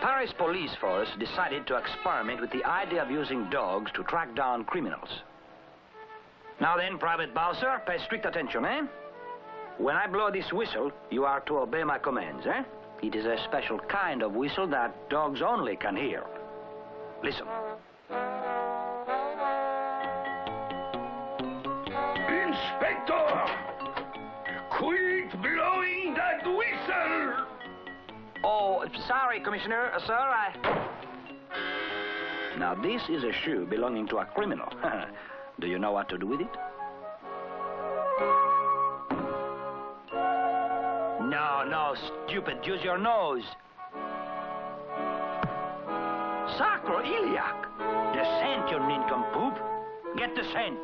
Paris police force decided to experiment with the idea of using dogs to track down criminals. Now then, Private Bowser, pay strict attention, eh? When I blow this whistle, you are to obey my commands, eh? It is a special kind of whistle that dogs only can hear. Listen. Oh, sorry, Commissioner. Uh, sir, I... Now, this is a shoe belonging to a criminal. Do you know what to do with it? No, no, stupid. Use your nose. Sacroiliac! The scent, you nincompoop. Get the scent.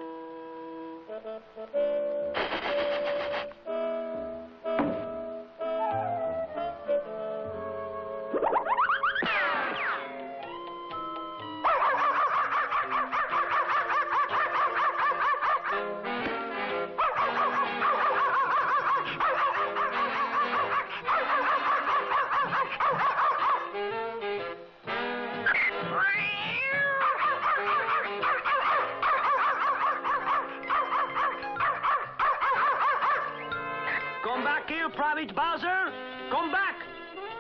Come back here, Private Bowser! Come back!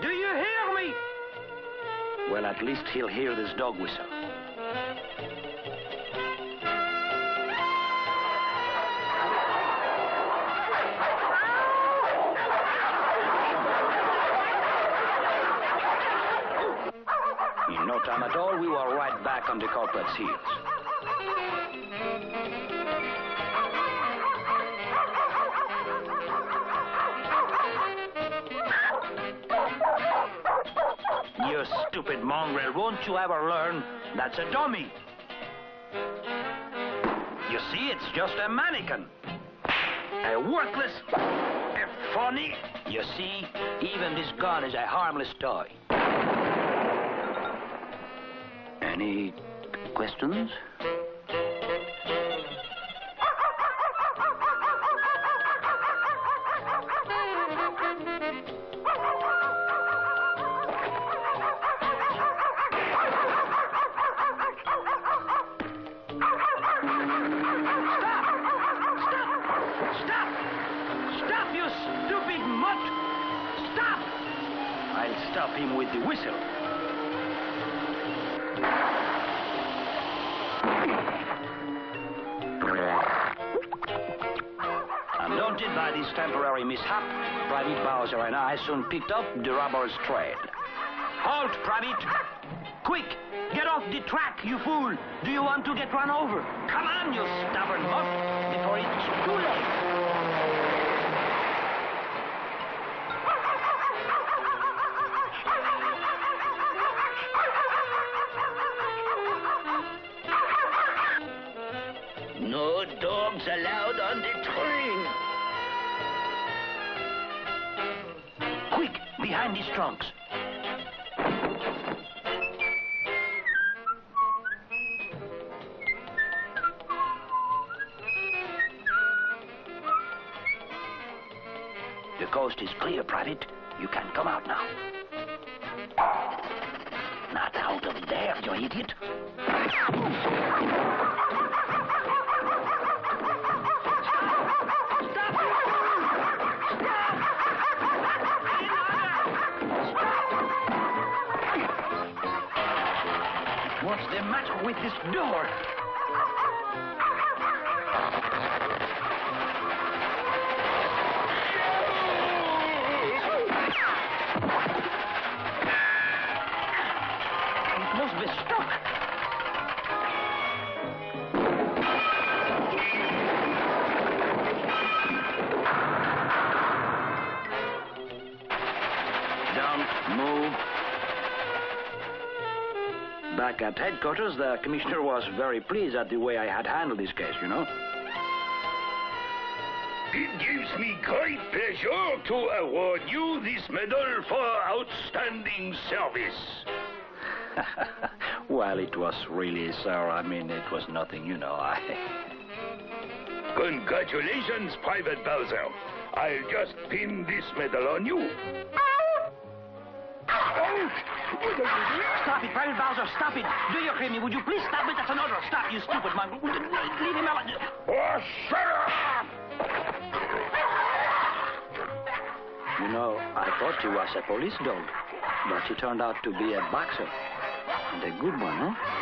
Do you hear me? Well, at least he'll hear this dog whistle. In no time at all, we were right back on the culprit's heels. You stupid mongrel, won't you ever learn? That's a dummy. You see, it's just a mannequin. A worthless, a phony. You see, even this gun is a harmless toy. Any questions? Stop him with the whistle. Undaunted by this temporary mishap, Private Bowser and I soon picked up the robber's trail. Halt, Private! Quick! Get off the track, you fool! Do you want to get run over? Come on, you stubborn mutt, before it's too late! No dogs allowed on the train. Quick, behind these trunks. The coast is clear, Private. You can come out now. Not out of there, you idiot. The matter with this door? It must be stuck. Don't move. Back at headquarters, the commissioner was very pleased at the way I had handled this case, you know. It gives me great pleasure to award you this medal for outstanding service. well, it was really, sir, I mean, it was nothing, you know. I... Congratulations, Private Bowser. I'll just pin this medal on you. Stop it, Private Bowser, stop it. Do you hear me? Would you please stop it? That's an order. Stop, you stupid mongrel. Leave him alone. Oh, shut up! You know, I thought you was a police dog, but you turned out to be a boxer. And a good one, huh?